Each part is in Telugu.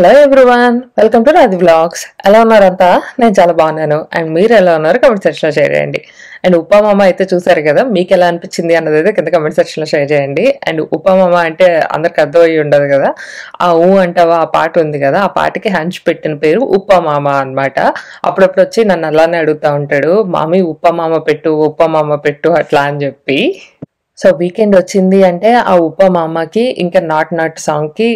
Hello everyone welcome to Radhi vlogs ఎలా ఉన్నారంతా? నేను చాలా బాగున్నాను. అండ్ మీరు ఎలా ఉన్నారు? కమెంట్ సెక్షన్లో షేర్ చేయండి. అండ్ ఉపామామ అయితే చూసారు కదా మీకు ఎలా అనిపించింది అన్నది అయితే కింద కమెంట్ సెక్షన్లో షేర్ చేయండి. అండ్ ఉపామామ అంటే అందరికి అర్థమయ్యి ఉండదు కదా ఆ ఊ అంటావా ఆ పాట ఉంది కదా ఆ పాటకి హంచ్ పెట్టిన పేరు ఉప్పమామ అన్నమాట. అప్పుడప్పుడు వచ్చి నన్ను అలానే అడుగుతా ఉంటాడు మామి ఉప్పమామ పెట్టు ఉప్పమామ పెట్టు అట్లా అని చెప్పి. సో వీకెండ్ వచ్చింది అంటే ఆ ఉప్ప మామకి ఇంకా నాట్ నాట్ సాంగ్కి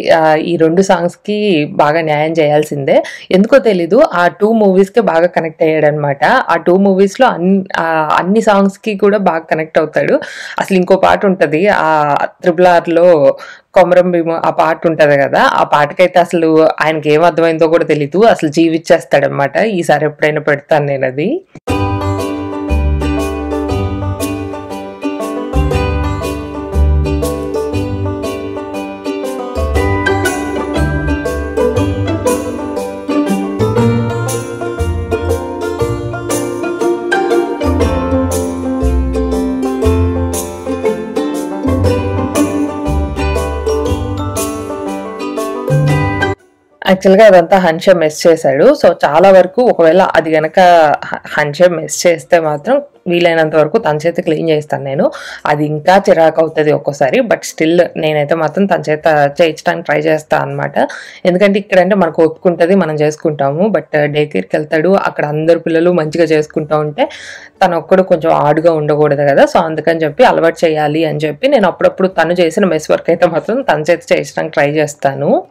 ఈ రెండు సాంగ్స్కి బాగా న్యాయం చేయాల్సిందే. ఎందుకో తెలీదు ఆ టూ మూవీస్కి బాగా కనెక్ట్ అయ్యాడు అనమాట ఆ టూ మూవీస్లో అన్ని ఆ, అన్ని సాంగ్స్కి కూడా బాగా కనెక్ట్ అవుతాడు. అసలు ఇంకో పాట ఉంటుంది ఆ త్రిబుల్ ఆర్లో కొమరం భీము ఆ పాట ఉంటుంది కదా ఆ పాటకైతే అసలు ఆయనకి ఏం అర్థమైందో కూడా తెలీదు అసలు జీవిచ్చేస్తాడనమాట. ఈసారి ఎప్పుడైనా పెడతాను నేను అది యాక్చువల్గా అదంతా హన్ష మెస్ చేశాడు. సో చాలా వరకు ఒకవేళ అది గనక హన్షే హన్ష మెస్ చేస్తే మాత్రం వీలైనంత వరకు తన చేత క్లీన్ చేస్తాను నేను. అది ఇంకా చిరాకు అవుతుంది ఒక్కోసారి బట్ స్టిల్ నేనైతే మాత్రం తన చేత చేయించడానికి ట్రై చేస్తాను అనమాట ఎందుకంటే ఇక్కడంటే మనకు ఒప్పుకుంటుంది మనం చేసుకుంటాము. బట్ డే కేర్కి వెళ్తాడు అక్కడ అందరు పిల్లలు మంచిగా చేసుకుంటూ ఉంటే తను ఒక్కడు కొంచెం ఆడుగా ఉండకూడదు కదా. సో అందుకని చెప్పి అలవాటు చేయాలి అని చెప్పి నేను అప్పుడప్పుడు తను చేసిన మెస్ వర్క్ అయితే మాత్రం తన చేత చేయించడానికి ట్రై చేస్తాను.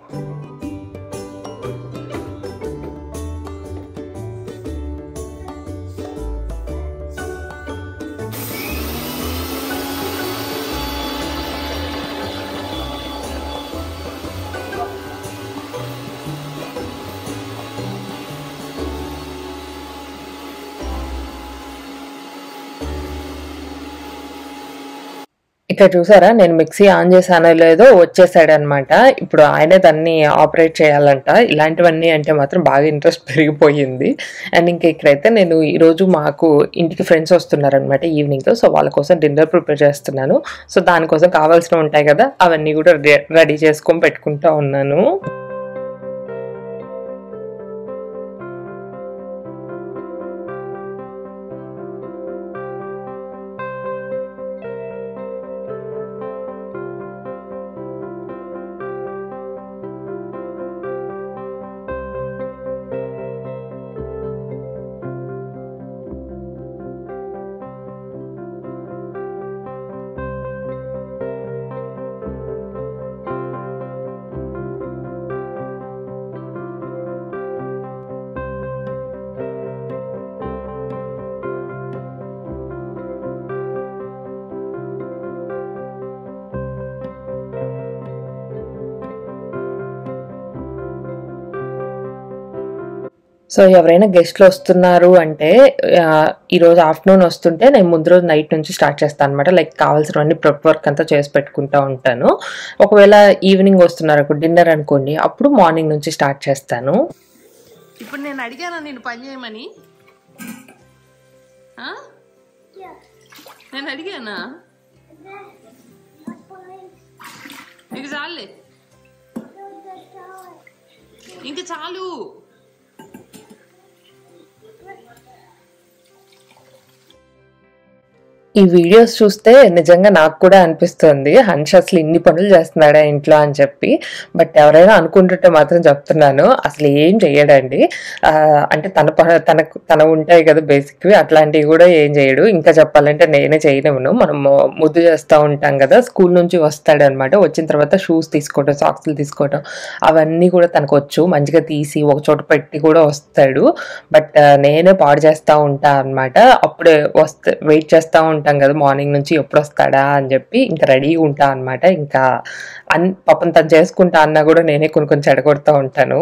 ఇక్కడ చూసారా? నేను మిక్సీ ఆన్ చేశానో లేదో వచ్చేసాడు అనమాట ఇప్పుడు ఆయనే దాన్ని ఆపరేట్ చేయాలంట. ఇలాంటివన్నీ అంటే మాత్రం బాగా ఇంట్రెస్ట్ పెరిగిపోయింది. అండ్ ఇంకా ఇక్కడైతే నేను ఈరోజు మాకు ఇంటికి ఫ్రెండ్స్ వస్తున్నారనమాట ఈవినింగ్ సో వాళ్ళ కోసం డిన్నర్ ప్రిపేర్ చేస్తున్నాను. సో దానికోసం కావాల్సినవి ఉంటాయి కదా అవన్నీ కూడా రెడీ చేసుకొని పెట్టుకుంటా ఉన్నాను. సో ఎవరైనా గెస్ట్లు వస్తున్నారు అంటే ఈరోజు ఆఫ్టర్నూన్ వస్తుంటే నేను ముందు రోజు నైట్ నుంచి స్టార్ట్ చేస్తాను అనమాట లైక్ కావాల్సినవన్నీ ప్రెప్ వర్క్ అంతా చేసి పెట్టుకుంటా ఉంటాను. ఒకవేళ ఈవినింగ్ వస్తున్నారు డిన్నర్ అనుకోండి అప్పుడు మార్నింగ్ నుంచి స్టార్ట్ చేస్తాను. ఇప్పుడు నేను అడిగానా నేను పని చేయమని? నేను అడిగానా? నీకు చాలే ఇంక చాలు. ఈ వీడియోస్ చూస్తే నిజంగా నాకు కూడా అనిపిస్తుంది. హన్ష్ అసలు ఇన్ని పనులు చేస్తున్నాడా ఇంట్లో అని చెప్పి. బట్ ఎవరైనా అనుకుంటుంటే మాత్రం చెప్తున్నాను. అసలు ఏం చేయడండి అంటే తన ప- తనకు తన ఉంటాయి కదా బేసిక్వి అట్లాంటివి కూడా ఏం చేయడు. ఇంకా చెప్పాలంటే నేనే చేయనివ్వను మనం ముద్దు చేస్తూ ఉంటాం కదా. స్కూల్ నుంచి వస్తాడు అనమాట వచ్చిన తర్వాత షూస్ తీసుకోవడం సాక్స్లు తీసుకోవడం అవన్నీ కూడా తనకు వచ్చు. మంచిగా తీసి ఒక చోట పెట్టి కూడా వస్తాడు. బట్ నేనే పాడు చేస్తూ ఉంటా అనమాట అప్పుడే వస్తే వెయిట్ చేస్తూ ఉంటాం కదా మార్నింగ్ నుంచి ఎప్పుడు వస్తాడా అని చెప్పి ఇంకా రెడీగా ఉంటా అనమాట ఇంకా అన్ పాపం తను చేసుకుంటా అన్నా కూడా నేనే కొన్ని కొన్ని చెడగొడతా ఉంటాను.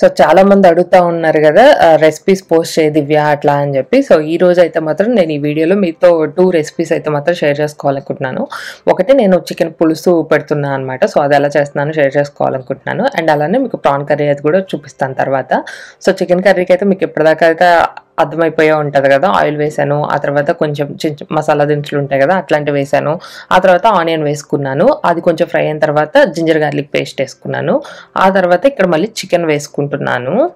సో చాలా మంది అడుగుతా ఉన్నారు కదా రెసిపీస్ పోస్ట్ చేయ దివ్య అట్లా అని చెప్పి. సో ఈ రోజు అయితే మాత్రం నేను ఈ వీడియోలో మీతో టూ రెసిపీస్ అయితే మాత్రం షేర్ చేసుకోవాలనుకుంటున్నాను. ఒకటి నేను చికెన్ పులుసు పెడుతున్నాను అనమాట సో అది ఎలా చేస్తున్నాను షేర్ చేసుకోవాలనుకుంటున్నాను. అండ్ అలానే మీకు ప్రాన్ కర్రీ అది కూడా చూపిస్తాను తర్వాత. సో చికెన్ కర్రీకి అయితే మీకు ఇప్పటిదాకా అయితే అర్థమైపోయే ఉంటుంది కదా. ఆయిల్ వేసాను ఆ తర్వాత కొంచెం చిన్న మసాలా దినుసులు ఉంటాయి కదా అట్లాంటివి వేసాను. ఆ తర్వాత ఆనియన్ వేసుకున్నాను. అది కొంచెం ఫ్రై అయిన తర్వాత జింజర్ గార్లిక్ పేస్ట్ వేసుకున్నాను. ఆ తర్వాత ఇక్కడ మళ్ళీ చికెన్ వేసుకుంటున్నాను.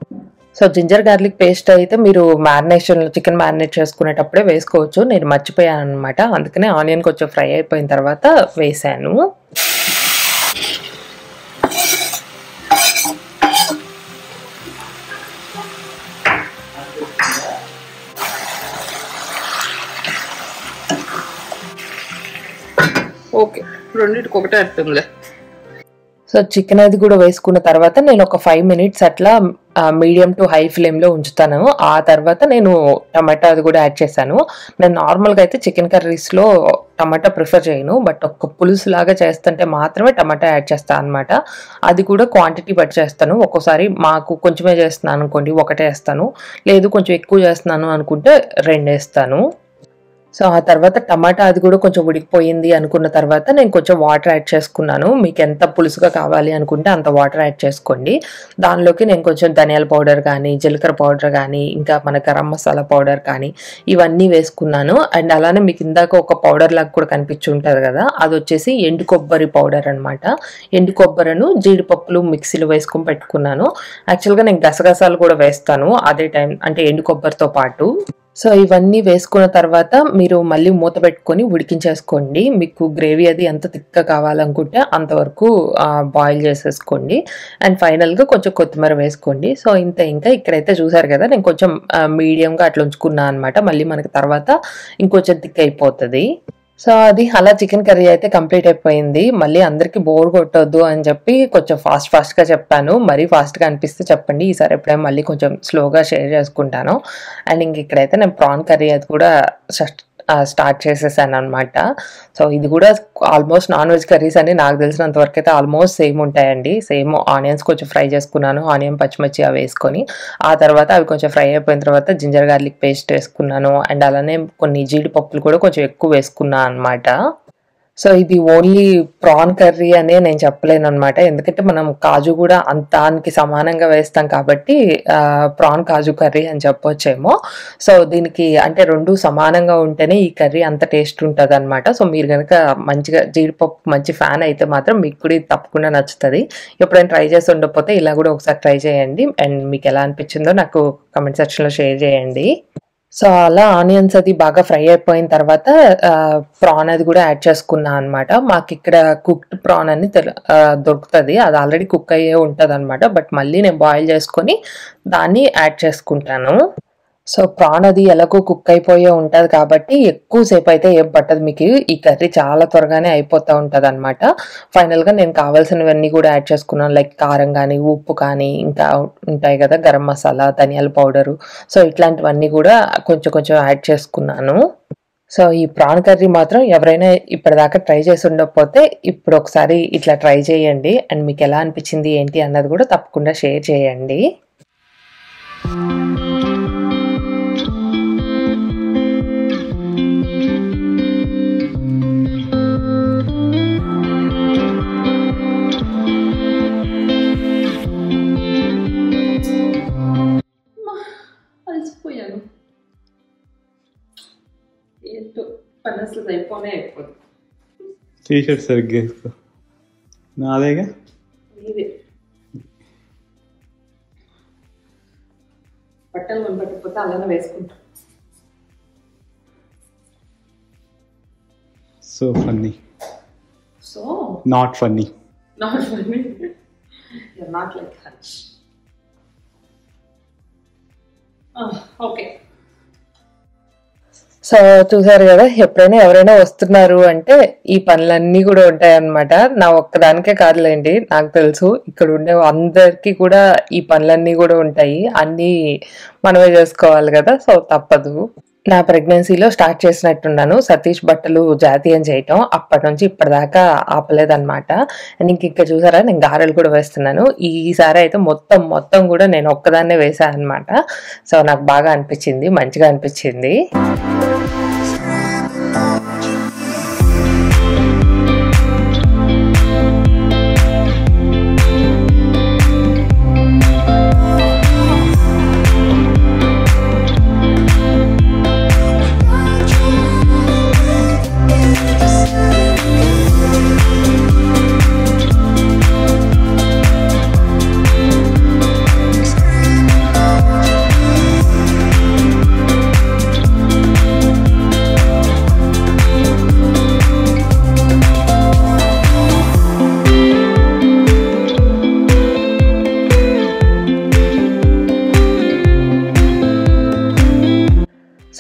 సో జింజర్ గార్లిక్ పేస్ట్ అయితే మీరు మ్యారినేషన్ చికెన్ మ్యారినేట్ చేసుకునేటప్పుడే వేసుకోవచ్చు. నేను మర్చిపోయాను అనమాట అందుకనే ఆనియన్ కొంచెం ఫ్రై అయిపోయిన తర్వాత వేసాను. ఓకే రెండింటికి ఒకటే అర్థంలే. సో చికెన్ అది కూడా వేసుకున్న తర్వాత నేను ఒక ఫైవ్ మినిట్స్ అట్లా మీడియం టు హై ఫ్లేమ్లో ఉంచుతాను. ఆ తర్వాత నేను టమాటా అది కూడా యాడ్ చేశాను. నేను నార్మల్గా అయితే చికెన్ కర్రీస్లో టమాటా ప్రిఫర్ చేయను. బట్ ఒక పులుసు లాగా చేస్తుంటే మాత్రమే టమాటా యాడ్ చేస్తాను అనమాట అది కూడా క్వాంటిటీ బట్టి చేస్తాను. ఒక్కోసారి మాకు కొంచెమే చేస్తున్నాను అనుకోండి ఒకటే వేస్తాను. లేదు కొంచెం ఎక్కువ చేస్తున్నాను అనుకుంటే రెండు వేస్తాను. సో ఆ తర్వాత టమాటా అది కూడా కొంచెం ఉడికిపోయింది అనుకున్న తర్వాత నేను కొంచెం వాటర్ యాడ్ చేసుకున్నాను. మీకు ఎంత పులుసుగా కావాలి అనుకుంటే అంత వాటర్ యాడ్ చేసుకోండి. దానిలోకి నేను కొంచెం ధనియాల పౌడర్ కానీ జీలకర్ర పౌడర్ కానీ ఇంకా మన గరం మసాలా పౌడర్ కానీ ఇవన్నీ వేసుకున్నాను. అండ్ అలానే మీకు ఇందాక ఒక పౌడర్ లాగా కూడా కనిపించి ఉంటుంది కదా అది వచ్చేసి ఎండు కొబ్బరి పౌడర్ అనమాట ఎండు కొబ్బరిను జీడిపప్పులు మిక్సీలో వేసుకొని పెట్టుకున్నాను. యాక్చువల్గా నేను గసగసాలు కూడా వేస్తాను అదే టైం అంటే ఎండు కొబ్బరితో పాటు. సో ఇవన్నీ వేసుకున్న తర్వాత మీరు మళ్ళీ మూత పెట్టుకొని ఉడికించేసుకోండి. మీకు గ్రేవీ అది ఎంత తిక్క కావాలనుకుంటే అంతవరకు బాయిల్ చేసేసుకోండి. అండ్ ఫైనల్గా కొంచెం కొత్తిమీర వేసుకోండి. సో ఇంత ఇంకా ఇక్కడైతే చూసారు కదా నేను కొంచెం మీడియంగా అట్లా ఉంచుకున్నాను అనమాట మళ్ళీ మనకి తర్వాత ఇంకొంచెం థిక్ అయిపోతుంది. సో అది అలా చికెన్ కర్రీ అయితే కంప్లీట్ అయిపోయింది. మళ్ళీ అందరికి బోర్ కొట్టొద్దు అని చెప్పి కొంచెం ఫాస్ట్ ఫాస్ట్గా చెప్పాను. మరీ ఫాస్ట్గా అనిపిస్తే చెప్పండి. ఈసారి ఎప్పుడైనా మళ్ళీ కొంచెం స్లోగా షేర్ చేసుకుంటాను. అండ్ ఇంక ఇక్కడైతే నేను ప్రాన్ కర్రీ అది కూడా స్టార్ట్ చేసేసాను అనమాట సో ఇది కూడా ఆల్మోస్ట్ నాన్ వెజ్ కర్రీస్ అని నాకు తెలిసినంత వరకు అయితే ఆల్మోస్ట్ సేమ్ ఉంటాయండి. సేమ్ ఆనియన్స్ కొంచెం ఫ్రై చేసుకున్నాను. ఆనియన్ పచ్చిమిర్చి అవి వేసుకొని ఆ తర్వాత అవి కొంచెం ఫ్రై అయిపోయిన తర్వాత జింజర్ గార్లిక్ పేస్ట్ వేసుకున్నాను. అండ్ అలానే కొన్ని జీడిపప్పులు కూడా కొంచెం ఎక్కువ వేసుకున్నాను అనమాట సో ఇది ఓన్లీ ప్రాన్ కర్రీ అనే నేను చెప్పలేను అనమాట ఎందుకంటే మనం కాజు కూడా అంత దానికి సమానంగా వేస్తాం కాబట్టి ప్రాన్ కాజు కర్రీ అని చెప్పొచ్చేమో. సో దీనికి అంటే రెండు సమానంగా ఉంటేనే ఈ కర్రీ అంత టేస్ట్ ఉంటుంది అనమాట సో మీరు కనుక మంచిగా జీడిపప్పు మంచి ఫ్యాన్ అయితే మాత్రం మీకు కూడా ఇది తప్పకుండా నచ్చుతుంది. ఎప్పుడైనా ట్రై చేసి ఉండకపోతే ఇలా కూడా ఒకసారి ట్రై చేయండి. అండ్ మీకు ఎలా అనిపించిందో నాకు కమెంట్ సెక్షన్లో షేర్ చేయండి. సో అలా ఆనియన్స్ అది బాగా ఫ్రై అయిపోయిన తర్వాత ప్రాన్ అది కూడా యాడ్ చేసుకున్నా అనమాట మాకు ఇక్కడ కుక్డ్ ప్రాన్ అని దొరుకుతుంది. అది ఆల్రెడీ కుక్ అయ్యే ఉంటుంది అనమాట బట్ మళ్ళీ నేను బాయిల్ చేసుకొని దాన్ని యాడ్ చేసుకుంటాను. సో ప్రాన్ అది ఎలాగో కుక్ అయిపోయే ఉంటుంది కాబట్టి ఎక్కువసేపు అయితే ఏం పట్టదు. మీకు ఈ కర్రీ చాలా త్వరగానే అయిపోతూ ఉంటుంది అనమాట ఫైనల్గా నేను కావాల్సినవన్నీ కూడా యాడ్ చేసుకున్నాను. లైక్ కారం కానీ ఉప్పు కానీ ఇంకా ఉంటాయి కదా గరం మసాలా ధనియాల పౌడరు. సో ఇట్లాంటివన్నీ కూడా కొంచెం కొంచెం యాడ్ చేసుకున్నాను. సో ఈ ప్రాన్ కర్రీ మాత్రం ఎవరైనా ఇప్పటిదాకా ట్రై చేసి ఉండకపోతే ఇప్పుడు ఒకసారి ఇట్లా ట్రై చేయండి. అండ్ మీకు ఎలా అనిపించింది ఏంటి అన్నది కూడా తప్పకుండా షేర్ చేయండి. పని అసలు అయిపోనే అయిపోదు. టీషర్ట్ సరిగ్గా వేసుకో. నాదేగా? ఇదే బట్టలు కొనబట్టకపోతే అలానే వేసుకుంటాం. So funny. So? Not funny. Not funny. You're not like Hutch. Okay so చూసారు కదా ఎప్పుడైనా ఎవరైనా వస్తున్నారు అంటే ఈ పనులన్నీ కూడా ఉంటాయన్నమాట. నా ఒక్కదానికే కాదులేండి నాకు తెలుసు. ఇక్కడ ఉండే అందరికీ కూడా ఈ పనులన్నీ కూడా ఉంటాయి. అన్నీ మనమే చేసుకోవాలి కదా సో తప్పదు. నా ప్రెగ్నెన్సీలో స్టార్ట్ చేసినట్టున్నాను. సతీష్ బట్టలు జాతీయం చేయటం అప్పటి నుంచి ఇప్పటిదాకా ఆపలేదన్నమాట. అండ్ ఇంక ఇక్కడ చూసారా నేను గారెలు కూడా వేస్తున్నాను. ఈసారి అయితే మొత్తం మొత్తం కూడా నేను ఒక్కదాన్నే వేసాను అనమాట సో నాకు బాగా అనిపించింది మంచిగా అనిపించింది.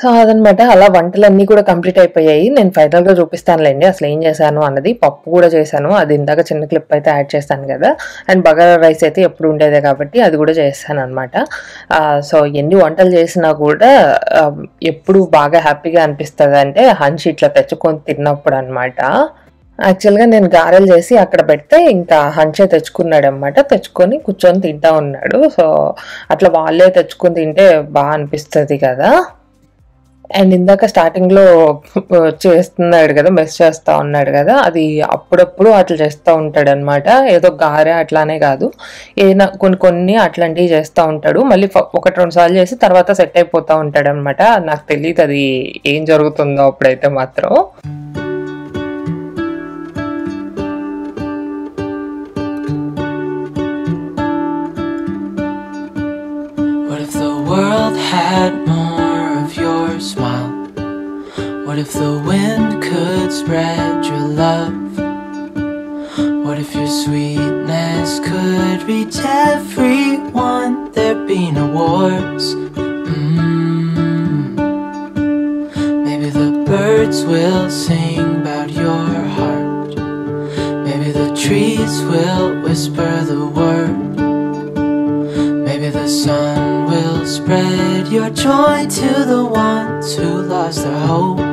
సో అదనమాట అలా వంటలన్నీ కూడా కంప్లీట్ అయిపోయాయి. నేను ఫైనల్గా చూపిస్తానులేండి. అసలు ఏం చేశాను అన్నది పప్పు కూడా చేశాను. అది ఇందాక చిన్న క్లిప్ అయితే యాడ్ చేస్తాను కదా. అండ్ బగారా రైస్ అయితే ఎప్పుడు ఉండేదే కాబట్టి అది కూడా చేస్తాను అనమాట సో ఎన్ని వంటలు చేసినా కూడా ఎప్పుడు బాగా హ్యాపీగా అనిపిస్తుంది అంటే హంచి ఇట్లా తెచ్చుకొని తిన్నప్పుడు అనమాట యాక్చువల్గా నేను గారెలు చేసి అక్కడ పెడితే ఇంకా హంచే తెచ్చుకున్నాడు అనమాట తెచ్చుకొని కూర్చొని తింటా ఉన్నాడు. సో అట్లా వాళ్ళే తెచ్చుకొని తింటే బాగా అనిపిస్తుంది కదా. అండ్ ఇందాక స్టార్టింగ్లో చేస్తున్నాడు కదా మెస్ చేస్తా ఉన్నాడు కదా అది అప్పుడప్పుడు అట్లా చేస్తూ ఉంటాడు అనమాట ఏదో గారె అట్లానే కాదు. ఏదైనా కొన్ని కొన్ని అట్లాంటివి చేస్తూ ఉంటాడు. మళ్ళీ ఒకటి రెండు సార్లు చేసి తర్వాత సెట్ అయిపోతూ ఉంటాడు అనమాట నాకు తెలియదు అది ఏం జరుగుతుందో అప్పుడైతే మాత్రం. If the wind could spread your love? What if your sweetness could reach everyone? There'd be no wars. Mm. Maybe the birds will sing about your heart. Maybe the trees will whisper the word. Maybe the sun will spread your joy to the ones who lost their hope.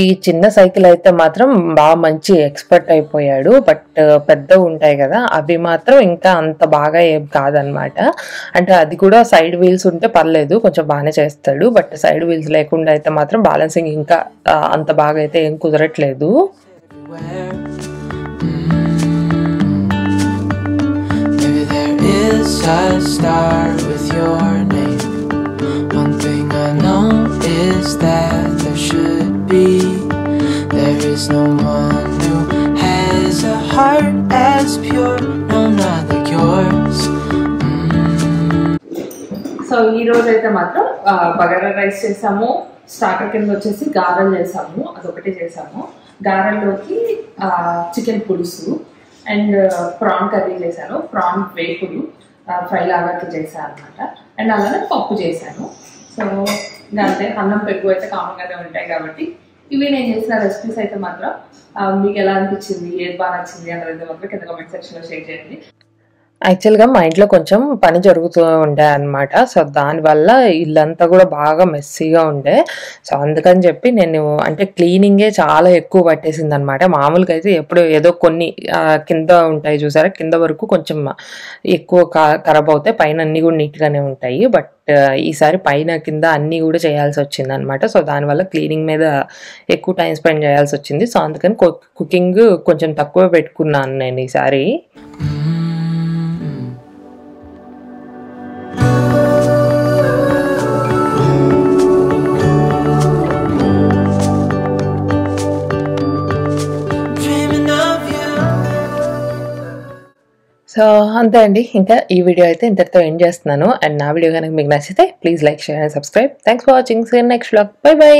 ఈ చిన్న సైకిల్ అయితే మాత్రం బాగా మంచి ఎక్స్పర్ట్ అయిపోయాడు. బట్ పెద్ద ఉంటాయి కదా అవి మాత్రం ఇంకా అంత బాగా ఏం కాదనమాట అంటే అది కూడా సైడ్ వీల్స్ ఉంటే పర్లేదు కొంచెం బాగానే చేస్తాడు. బట్ సైడ్ వీల్స్ లేకుండా అయితే మాత్రం బ్యాలెన్సింగ్ ఇంకా అంత బాగా అయితే ఏం కుదరట్లేదు. One thing I know is that there should be. There is no one who has a heart as pure, no, not like yours. Mm. So ఈ రోజు అయితే మాత్రం బగారా రైస్ చేసాము స్టార్టర్ కింద వచ్చేసి గారెలు చేసాము అదొకటి చేసాము గారెల్లోకి చికెన్ పులుసు అండ్ ప్రాన్ కర్రీ చేశాను ప్రాన్ వేపుడు ఫ్రై లాగా చేశాను అనమాట అండ్ అలానే పప్పు చేశాను సో ఇంకా అంతే అన్నం పెరుగు అయితే కామన్గానే ఉంటాయి కాబట్టి ఇవి నేను చేసిన రెసిపీస్ అయితే మాత్రం మీకు ఎలా అనిపించింది ఏది బాగా నచ్చింది అన్నది మాత్రం కింద కామెంట్ సెక్షన్లో షేర్ చేయండి. యాక్చువల్గా మా ఇంట్లో కొంచెం పని జరుగుతూ ఉండే అనమాట సో దానివల్ల ఇల్లంతా కూడా బాగా మెస్సీగా ఉండే. సో అందుకని చెప్పి నేను అంటే క్లీనింగే చాలా ఎక్కువ పట్టేసింది అనమాట మామూలుగా అయితే ఎప్పుడు ఏదో కొన్ని కింద ఉంటాయి చూసారా? కింద వరకు కొంచెం ఎక్కువ ఖరాబ్ అవుతాయి. పైన అన్ని కూడా నీట్గానే ఉంటాయి. బట్ ఈసారి పైన కింద అన్నీ కూడా చేయాల్సి వచ్చింది అనమాట సో దానివల్ల క్లీనింగ్ మీద ఎక్కువ టైం స్పెండ్ చేయాల్సి వచ్చింది. సో అందుకని కుకింగ్ కొంచెం తక్కువ పెట్టుకున్నాను నేను ఈసారి. సో అంతే అండి. ఇంకా ఈ వీడియో అయితే ఇంతటితో ఎండ్ చేస్తున్నాను. అండ్ నా వీడియో కనుక మీకు నచ్చితే please like share and subscribe. Thanks for watching. See next blog. Bye bye.